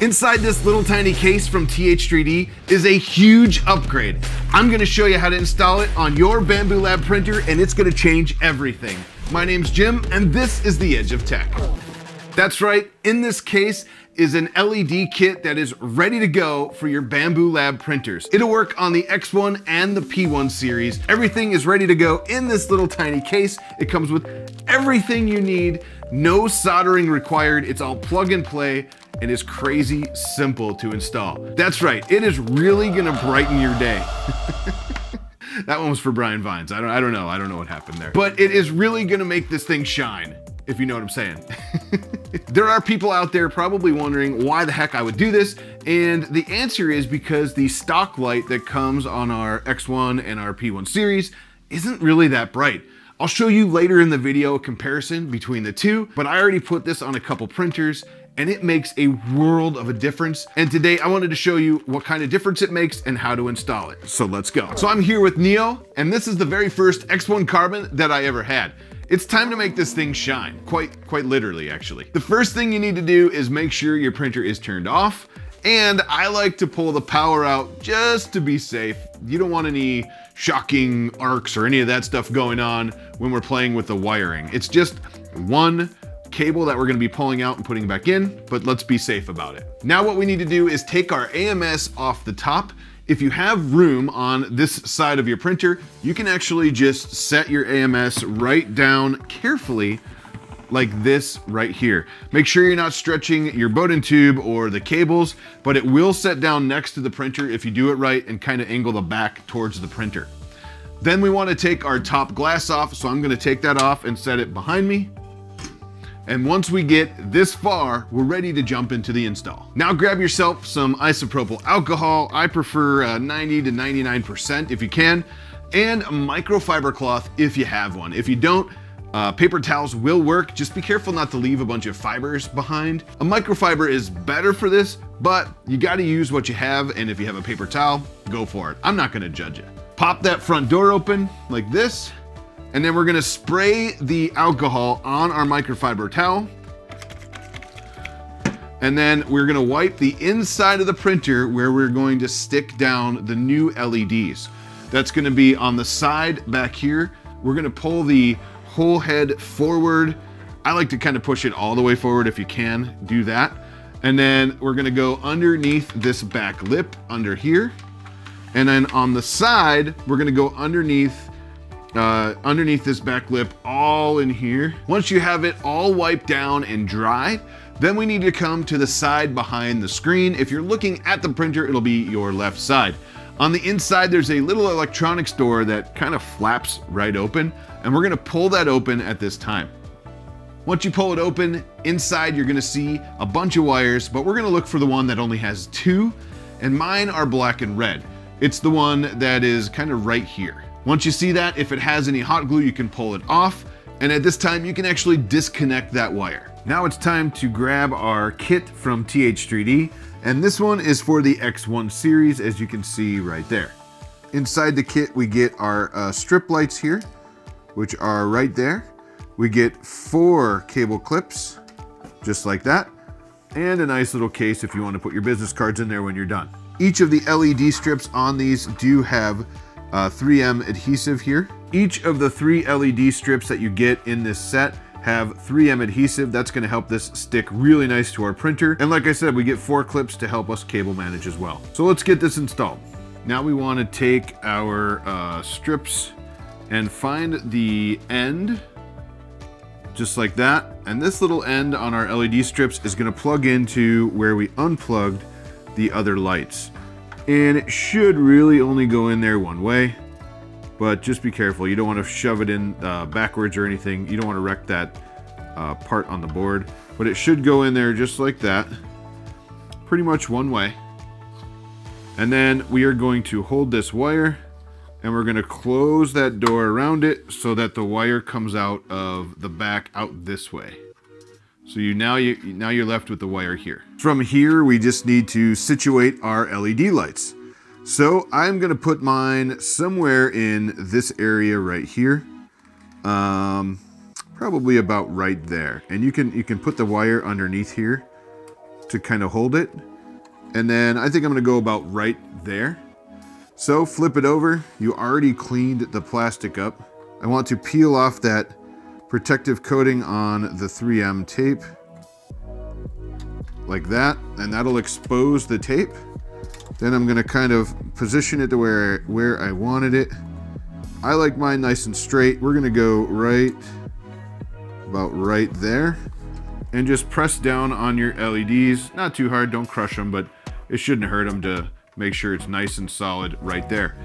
Inside this little tiny case from TH3D is a huge upgrade. I'm gonna show you how to install it on your Bambu Lab printer and it's gonna change everything. My name's Jim and this is The Edge of Tech. That's right, in this case is an LED kit that is ready to go for your Bambu Lab printers. It'll work on the X1 and the P1 series. Everything is ready to go in this little tiny case. It comes with everything you need, no soldering required. It's all plug and play and is crazy simple to install. That's right, it is really gonna brighten your day. that one was for Brian Vines. I don't, I don't know. I don't know what happened there. But it is really gonna make this thing shine, if you know what I'm saying. there are people out there probably wondering why the heck I would do this. And the answer is because the stock light that comes on our X1 and our P1 series isn't really that bright. I'll show you later in the video a comparison between the two, but I already put this on a couple printers and it makes a world of a difference. And today I wanted to show you what kind of difference it makes and how to install it. So let's go. So I'm here with Neo, and this is the very first X1 Carbon that I ever had. It's time to make this thing shine, quite, quite literally actually. The first thing you need to do is make sure your printer is turned off, and I like to pull the power out just to be safe. You don't want any shocking arcs or any of that stuff going on when we're playing with the wiring. It's just one cable that we're gonna be pulling out and putting back in, but let's be safe about it. Now what we need to do is take our AMS off the top. If you have room on this side of your printer, you can actually just set your AMS right down carefully like this right here. Make sure you're not stretching your Bowden tube or the cables, but it will set down next to the printer if you do it right and kind of angle the back towards the printer. Then we wanna take our top glass off, so I'm gonna take that off and set it behind me. And once we get this far, we're ready to jump into the install. Now grab yourself some isopropyl alcohol. I prefer uh, 90 to 99% if you can, and a microfiber cloth if you have one. If you don't, uh, paper towels will work, just be careful not to leave a bunch of fibers behind. A microfiber is better for this, but you gotta use what you have, and if you have a paper towel, go for it. I'm not gonna judge you. Pop that front door open like this, and then we're gonna spray the alcohol on our microfiber towel. And then we're gonna wipe the inside of the printer where we're going to stick down the new LEDs. That's gonna be on the side back here. We're gonna pull the whole head forward. I like to kind of push it all the way forward if you can do that. And then we're gonna go underneath this back lip under here. And then on the side, we're gonna go underneath uh, underneath this back lip, all in here. Once you have it all wiped down and dried, then we need to come to the side behind the screen. If you're looking at the printer, it'll be your left side. On the inside, there's a little electronics door that kind of flaps right open, and we're gonna pull that open at this time. Once you pull it open, inside you're gonna see a bunch of wires, but we're gonna look for the one that only has two, and mine are black and red. It's the one that is kind of right here. Once you see that, if it has any hot glue, you can pull it off. And at this time, you can actually disconnect that wire. Now it's time to grab our kit from TH3D. And this one is for the X1 series, as you can see right there. Inside the kit, we get our uh, strip lights here, which are right there. We get four cable clips, just like that, and a nice little case if you want to put your business cards in there when you're done. Each of the LED strips on these do have uh, 3M adhesive here. Each of the three LED strips that you get in this set have 3M adhesive. That's gonna help this stick really nice to our printer. And like I said, we get four clips to help us cable manage as well. So let's get this installed. Now we wanna take our uh, strips and find the end, just like that. And this little end on our LED strips is gonna plug into where we unplugged the other lights and it should really only go in there one way. But just be careful. You don't want to shove it in uh, backwards or anything. You don't want to wreck that uh, part on the board. But it should go in there just like that. Pretty much one way. And then we are going to hold this wire and we're going to close that door around it so that the wire comes out of the back out this way so you now you now you're left with the wire here. From here, we just need to situate our LED lights. So I'm gonna put mine somewhere in this area right here. Um, probably about right there. And you can you can put the wire underneath here to kind of hold it. And then I think I'm gonna go about right there. So flip it over. You already cleaned the plastic up. I want to peel off that protective coating on the 3M tape like that, and that'll expose the tape. Then I'm gonna kind of position it to where, where I wanted it. I like mine nice and straight. We're gonna go right, about right there. And just press down on your LEDs. Not too hard, don't crush them, but it shouldn't hurt them to make sure it's nice and solid right there.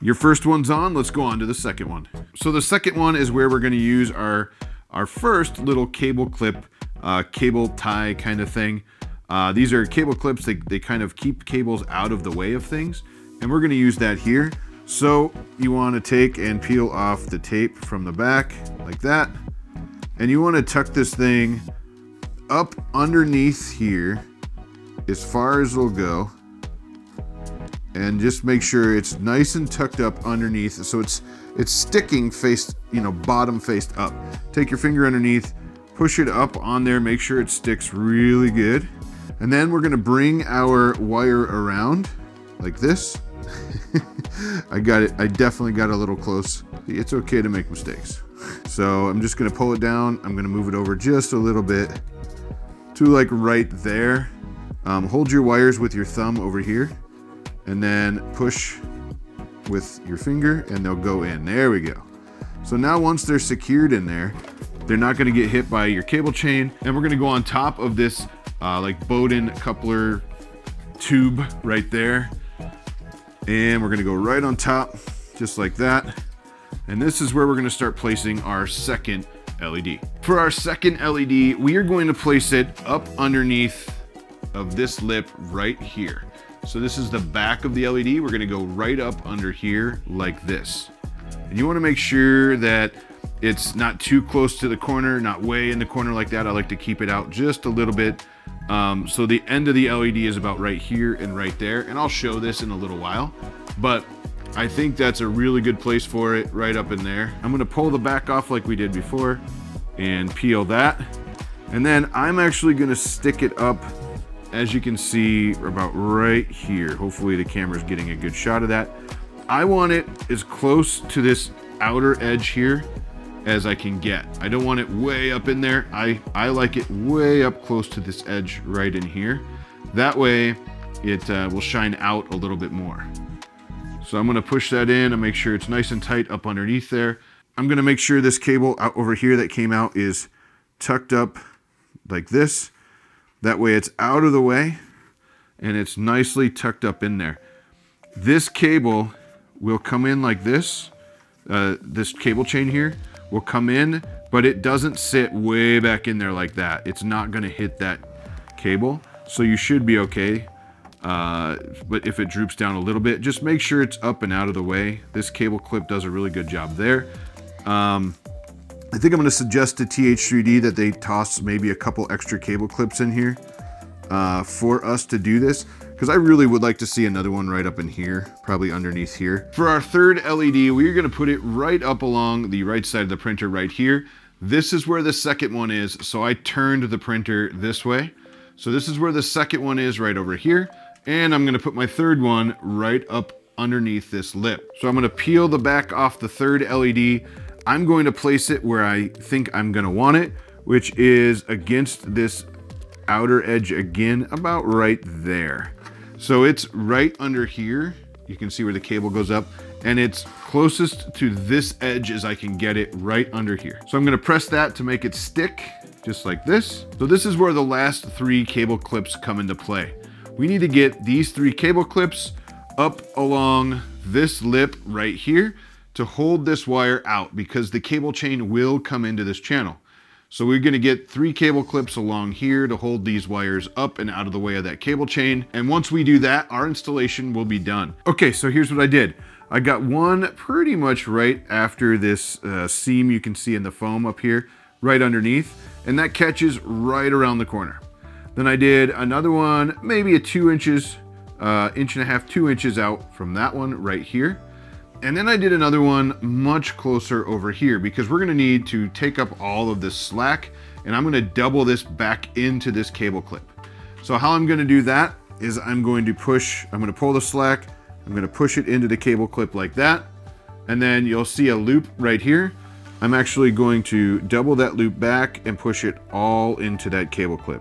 Your first one's on, let's go on to the second one. So the second one is where we're gonna use our, our first little cable clip, uh, cable tie kind of thing. Uh, these are cable clips, they, they kind of keep cables out of the way of things. And we're gonna use that here. So you wanna take and peel off the tape from the back like that. And you wanna tuck this thing up underneath here as far as it'll go and just make sure it's nice and tucked up underneath so it's it's sticking face you know bottom faced up. Take your finger underneath push it up on there make sure it sticks really good. And then we're to bring our wire around like this. I got it I definitely got a little close. It's okay to make mistakes. So I'm just to pull it down. I'm to move it over just a little bit to like right there. Um, hold your wires with your thumb over here and then push with your finger and they'll go in. There we go. So now once they're secured in there, they're not gonna get hit by your cable chain. And we're gonna go on top of this uh, like Bowden coupler tube right there. And we're gonna go right on top, just like that. And this is where we're gonna start placing our second LED. For our second LED, we are going to place it up underneath of this lip right here. So this is the back of the LED. We're gonna go right up under here like this. And you wanna make sure that it's not too close to the corner, not way in the corner like that. I like to keep it out just a little bit. Um, so the end of the LED is about right here and right there. And I'll show this in a little while, but I think that's a really good place for it right up in there. I'm gonna pull the back off like we did before and peel that. And then I'm actually gonna stick it up as you can see about right here. Hopefully the camera's getting a good shot of that. I want it as close to this outer edge here as I can get. I don't want it way up in there. I, I like it way up close to this edge right in here. That way it uh, will shine out a little bit more. So I'm gonna push that in and make sure it's nice and tight up underneath there. I'm gonna make sure this cable out over here that came out is tucked up like this. That way it's out of the way and it's nicely tucked up in there. This cable will come in like this. Uh, this cable chain here will come in, but it doesn't sit way back in there like that. It's not gonna hit that cable, so you should be okay. Uh, but if it droops down a little bit, just make sure it's up and out of the way. This cable clip does a really good job there. Um, I think I'm gonna suggest to TH3D that they toss maybe a couple extra cable clips in here uh, for us to do this because I really would like to see another one right up in here, probably underneath here. For our third LED, we're gonna put it right up along the right side of the printer right here. This is where the second one is, so I turned the printer this way. So this is where the second one is right over here. And I'm gonna put my third one right up underneath this lip. So I'm gonna peel the back off the third LED I'm going to place it where I think I'm gonna want it, which is against this outer edge again, about right there. So it's right under here. You can see where the cable goes up and it's closest to this edge as I can get it right under here. So I'm gonna press that to make it stick just like this. So this is where the last three cable clips come into play. We need to get these three cable clips up along this lip right here to hold this wire out because the cable chain will come into this channel. So we're gonna get three cable clips along here to hold these wires up and out of the way of that cable chain. And once we do that, our installation will be done. Okay, so here's what I did. I got one pretty much right after this uh, seam you can see in the foam up here, right underneath, and that catches right around the corner. Then I did another one, maybe a two inches, uh, inch and a half, two inches out from that one right here. And then I did another one much closer over here because we're gonna need to take up all of this slack and I'm gonna double this back into this cable clip. So how I'm gonna do that is I'm going to push, I'm gonna pull the slack, I'm gonna push it into the cable clip like that, and then you'll see a loop right here. I'm actually going to double that loop back and push it all into that cable clip.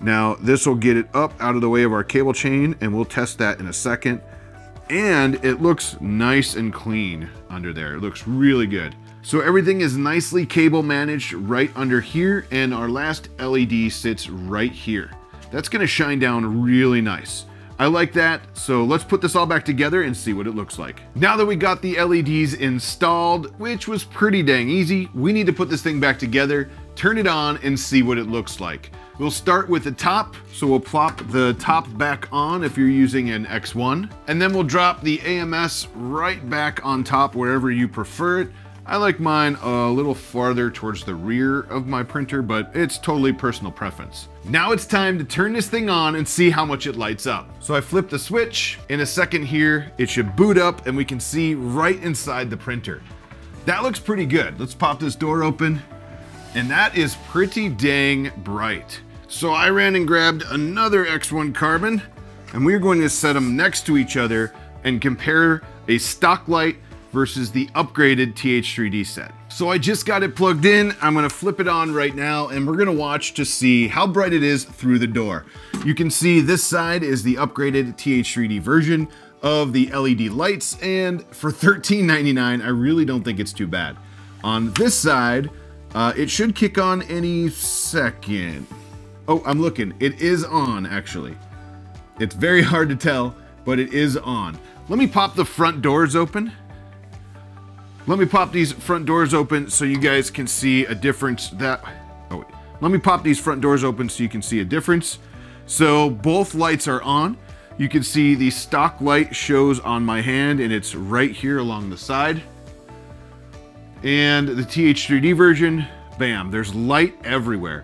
Now this will get it up out of the way of our cable chain and we'll test that in a second. And it looks nice and clean under there. It looks really good. So everything is nicely cable managed right under here and our last LED sits right here. That's gonna shine down really nice. I like that, so let's put this all back together and see what it looks like. Now that we got the LEDs installed, which was pretty dang easy, we need to put this thing back together, turn it on, and see what it looks like. We'll start with the top, so we'll plop the top back on if you're using an X1, and then we'll drop the AMS right back on top wherever you prefer it. I like mine a little farther towards the rear of my printer, but it's totally personal preference. Now it's time to turn this thing on and see how much it lights up. So I flip the switch, in a second here, it should boot up and we can see right inside the printer. That looks pretty good. Let's pop this door open. And that is pretty dang bright. So I ran and grabbed another X1 Carbon and we're going to set them next to each other and compare a stock light versus the upgraded TH3D set. So I just got it plugged in. I'm gonna flip it on right now and we're gonna watch to see how bright it is through the door. You can see this side is the upgraded TH3D version of the LED lights and for $13.99, I really don't think it's too bad. On this side, uh, it should kick on any second. Oh, I'm looking. It is on, actually. It's very hard to tell, but it is on. Let me pop the front doors open. Let me pop these front doors open so you guys can see a difference that, oh wait. Let me pop these front doors open so you can see a difference. So both lights are on. You can see the stock light shows on my hand and it's right here along the side. And the TH3D version, bam, there's light everywhere.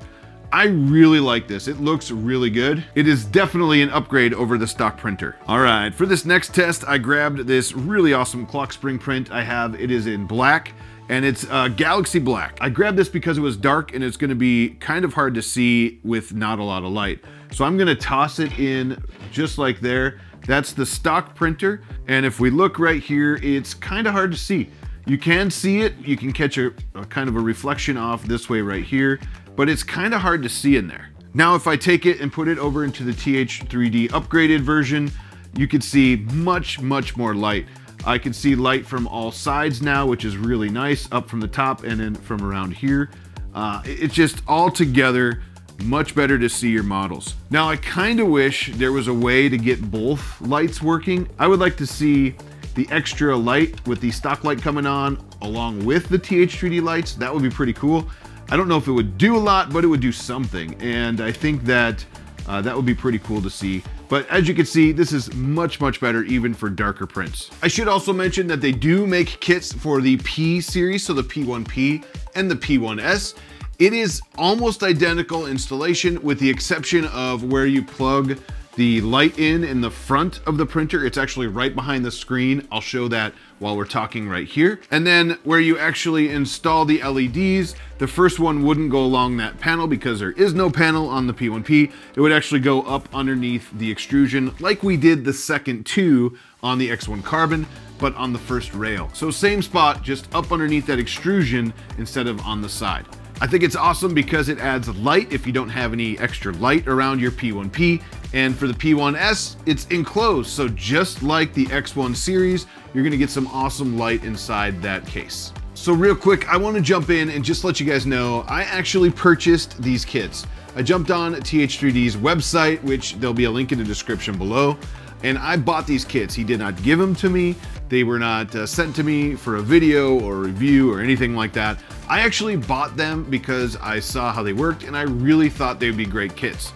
I really like this. It looks really good. It is definitely an upgrade over the stock printer. All right, for this next test, I grabbed this really awesome clock spring print I have. It is in black and it's uh, Galaxy Black. I grabbed this because it was dark and it's gonna be kind of hard to see with not a lot of light. So I'm gonna toss it in just like there. That's the stock printer. And if we look right here, it's kind of hard to see. You can see it, you can catch a, a kind of a reflection off this way right here but it's kind of hard to see in there. Now, if I take it and put it over into the TH3D upgraded version, you can see much, much more light. I can see light from all sides now, which is really nice, up from the top and then from around here. Uh, it's just all together much better to see your models. Now, I kind of wish there was a way to get both lights working. I would like to see the extra light with the stock light coming on along with the TH3D lights. That would be pretty cool. I don't know if it would do a lot, but it would do something. And I think that uh, that would be pretty cool to see. But as you can see, this is much, much better even for darker prints. I should also mention that they do make kits for the P series, so the P1P and the P1S. It is almost identical installation with the exception of where you plug the light in in the front of the printer. It's actually right behind the screen. I'll show that while we're talking right here. And then where you actually install the LEDs, the first one wouldn't go along that panel because there is no panel on the P1P. It would actually go up underneath the extrusion like we did the second two on the X1 Carbon, but on the first rail. So same spot, just up underneath that extrusion instead of on the side. I think it's awesome because it adds light if you don't have any extra light around your P1P. And for the P1S, it's enclosed. So just like the X1 series, you're gonna get some awesome light inside that case. So real quick, I wanna jump in and just let you guys know, I actually purchased these kits. I jumped on TH3D's website, which there'll be a link in the description below and I bought these kits. He did not give them to me. They were not uh, sent to me for a video or review or anything like that. I actually bought them because I saw how they worked and I really thought they'd be great kits.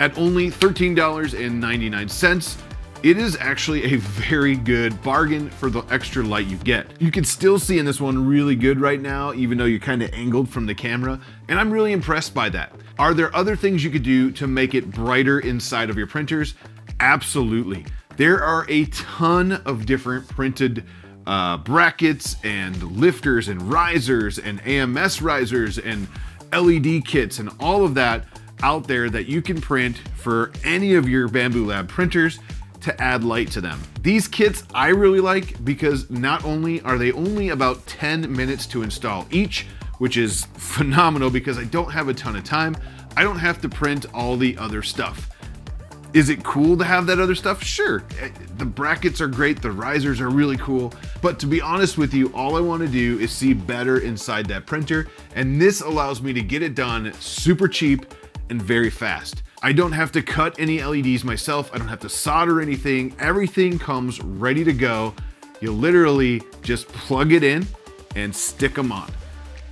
At only $13.99, it is actually a very good bargain for the extra light you get. You can still see in this one really good right now, even though you're kind of angled from the camera, and I'm really impressed by that. Are there other things you could do to make it brighter inside of your printers? Absolutely. There are a ton of different printed uh, brackets and lifters and risers and AMS risers and LED kits and all of that out there that you can print for any of your Bambu Lab printers to add light to them. These kits I really like because not only are they only about 10 minutes to install each, which is phenomenal because I don't have a ton of time, I don't have to print all the other stuff. Is it cool to have that other stuff? Sure. Eh, the brackets are great, the risers are really cool, but to be honest with you, all I want to do is see better inside that printer, and this allows me to get it done super cheap and very fast. I don't have to cut any LEDs myself. I don't have to solder anything. Everything comes ready to go. You literally just plug it in and stick them on.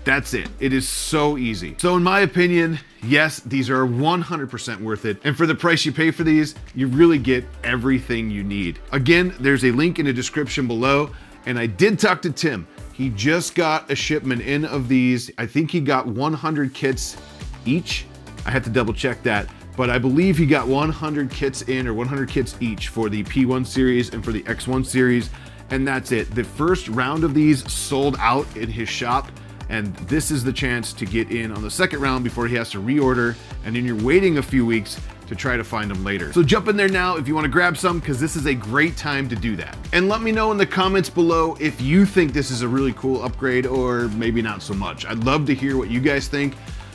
That's it. It is so easy. So in my opinion, yes, these are 100% worth it. And for the price you pay for these, you really get everything you need. Again, there's a link in the description below. And I did talk to Tim. He just got a shipment in of these. I think he got 100 kits each. I had to double check that but I believe he got 100 kits in or 100 kits each for the P1 series and for the X1 series. And that's it. The first round of these sold out in his shop. And this is the chance to get in on the second round before he has to reorder. And then you're waiting a few weeks to try to find them later. So jump in there now if you wanna grab some because this is a great time to do that. And let me know in the comments below if you think this is a really cool upgrade or maybe not so much. I'd love to hear what you guys think.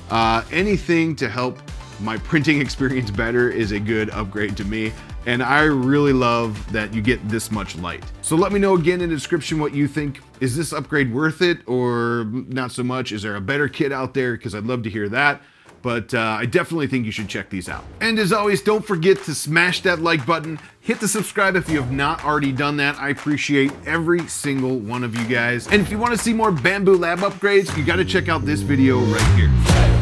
Uh, anything to help my printing experience better is a good upgrade to me. And I really love that you get this much light. So let me know again in the description what you think. Is this upgrade worth it or not so much? Is there a better kit out there? Because I'd love to hear that but uh, I definitely think you should check these out. And as always, don't forget to smash that like button, hit the subscribe if you have not already done that. I appreciate every single one of you guys. And if you wanna see more Bambu Lab upgrades, you gotta check out this video right here.